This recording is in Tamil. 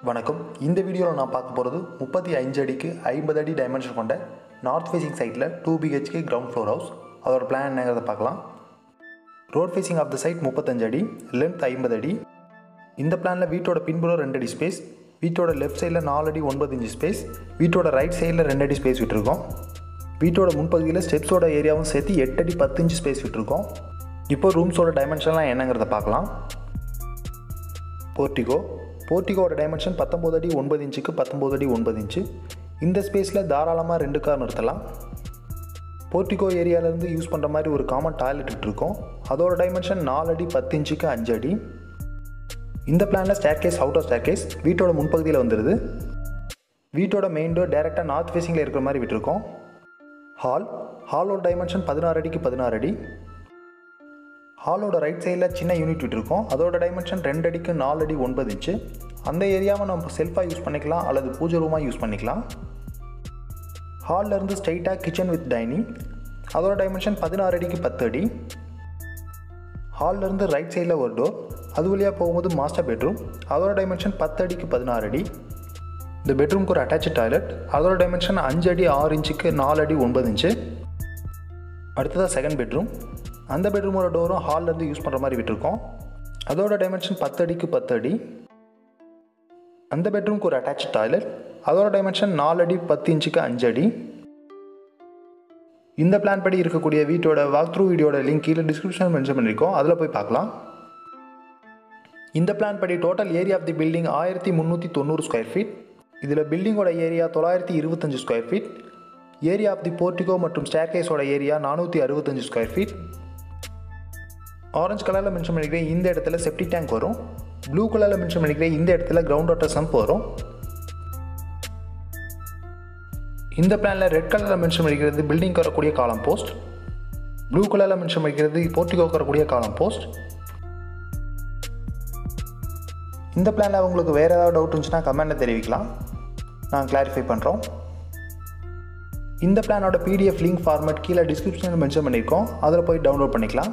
வணக்கம். இந்த வீடியோவில் நான் பார்க்க போகிறது முப்பத்தி அஞ்சு அடிக்கு ஐம்பது அடி டைமென்ஷன் கொண்ட நார்த் ஃபேசிங் சைட்டில் two BHK ground floor house அதோட பிளான் என்னங்கிறத பார்க்கலாம். Road facing of the site முப்பத்தஞ்சு அடி லென்த் ஐம்பது அடி. இந்த பிளானில் வீட்டோட பின்புறம் ரெண்டு அடி ஸ்பேஸ் வீட்டோட லெஃப்ட் சைடில் நாலு அடி ஒன்பது இன்ச்சு ஸ்பேஸ் வீட்டோட ரைட் சைடில் ரெண்டு அடி ஸ்பேஸ் விட்டுருக்கோம். வீட்டோட முன்பகுதியில் ஸ்டெப்ஸோட ஏரியாவும் சேர்த்து எட்டு அடி பத்து இன்ச்சு ஸ்பேஸ் விட்டுருக்கோம். இப்போ ரூம்ஸோட டைமென்ஷன்லாம் என்னங்கிறத பார்க்கலாம். போர்ட்டிகோ போர்ட்டிகோட டைமென்ஷன் பத்தொம்போது அடி ஒன்பது இன்ச்சுக்கு பத்தொம்போது அடி ஒன்பது இன்ச்சு. இந்த ஸ்பேஸில் தாராளமாக ரெண்டு கார் நிறுத்தலாம். போர்ட்டிகோ ஏரியாவிலேருந்து யூஸ் பண்ணுற மாதிரி ஒரு காமன் டாய்லெட் விட்டுருக்கோம் அதோட டைமென்ஷன் நாலு அடி பத்து இன்ச்சுக்கு அஞ்சு அடி. இந்த பிளானில் staircase out of staircase வீட்டோட முன்பகுதியில் வந்துடுது வீட்டோட மெயின் டோர் டேரெக்டாக நார்த் ஃபேஸிங்கில் இருக்கிற மாதிரி விட்டுருக்கோம். ஹால் ஹாலோட டைமென்ஷன் பதினாறு அடிக்கு பதினாறு அடி. ஹாலோட ரைட் சைடில் சின்ன யூனிட் விட்டுருக்கோம் அதோட டைமென்ஷன் ரெண்டு அடிக்கு நாலு அடி ஒன்பது இன்ச்சு அந்த ஏரியாவை நம்ம செல்ஃபாக யூஸ் பண்ணிக்கலாம் அல்லது பூஜை ரூமாக யூஸ் பண்ணிக்கலாம். ஹாலில் இருந்து ஸ்ட்ரைட்டாக கிச்சன் வித் டைனிங் அதோட டைமென்ஷன் பதினாறு அடிக்கு பத்து அடி. ஹாலிலேருந்து ரைட் சைடில் ஒரு டோர் அது வழியாக போகும்போது மாஸ்டர் பெட்ரூம் அதோட டைமென்ஷன் பத்து அடிக்கு பதினாறு அடி. இந்த பெட்ரூம்க்கு ஒரு அட்டாச்சு டாய்லெட் அதோட டைமென்ஷன் அஞ்சு அடி ஆறு இன்ச்சுக்கு நாலு அடி ஒன்பது இன்ச்சு அடுத்ததாக செகண்ட் பெட்ரூம் அந்த பெட்ரூமோட டோரும் ஹால்லேருந்து யூஸ் பண்ணுற மாதிரி விட்டுருக்கோம். அதோட டைமென்ஷன் பத்து அடிக்கு பத்து அடி. அந்த பெட்ரூம்க்கு ஒரு அட்டாச் டாய்லெட் அதோட டைமென்ஷன் நாலு அடி பத்து இன்ச்சுக்கு அஞ்சு அடி. இந்த பிளான் படி இருக்கக்கூடிய வீட்டோட வாக் த்ரூ வீடியோட லிங்க் கீழே டிஸ்கிரிப்ஷன் மென்ஷன் பண்ணியிருக்கோம். அதில் போய் பார்க்கலாம். இந்த பிளான் படி total area of the building ஆயிரத்தி முந்நூற்றி தொண்ணூறு ஸ்கொயர் ஃபீட் இதில் பில்டிங்கோட ஏரியா தொள்ளாயிரத்தி இருபத்தஞ்சு square feet area of the portico மற்றும் ஸ்டேர்கேஸோட ஏரியா நானூற்றி அறுபத்தஞ்சு ஸ்கொயர் ஃபீட் ஆரஞ்சு கலரில் மென்ஷன் பண்ணிக்கிறேன் இந்த இடத்துல செப்டி டேங்க் வரும். ப்ளூ கலரில் மென்ஷன் பண்ணிக்கிறேன் இந்த இடத்துல கிரவுண்ட் வாட்டர் சம்ப் வரும். இந்த பிளானில் ரெட் கலரில் மென்ஷன் பண்ணிக்கிறது பில்டிங்க்கு வரக்கூடிய காலம் போஸ்ட் ப்ளூ கலரில் மென்ஷன் பண்ணிக்கிறது போர்ட்டிகோக்கு வரக்கூடிய காலம் போஸ்ட் இந்த பிளானில் உங்களுக்கு வேறு ஏதாவது டவுட் இருந்துச்சுன்னா கமெண்ட்டில் தெரிவிக்கலாம். நான் கிளாரிஃபை பண்ணுறோம் இந்த பிளானோட பிடிஎஃப் லிங்க் ஃபார்மேட் கீழே டிஸ்கிரிப்ஷனில் மென்ஷன் பண்ணியிருக்கோம். அதில் போய் டவுன்லோட் பண்ணிக்கலாம்.